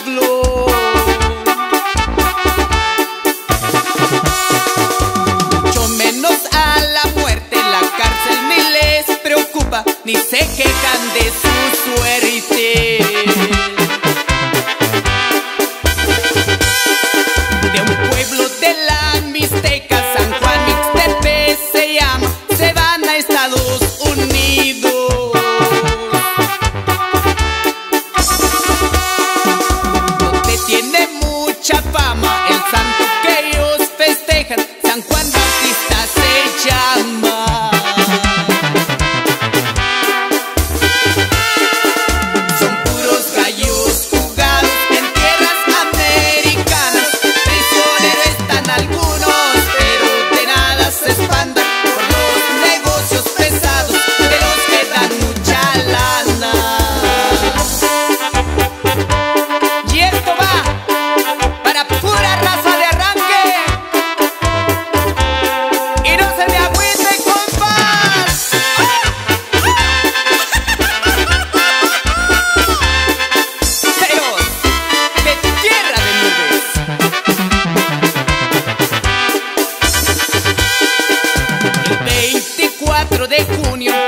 glory. 4 de junio.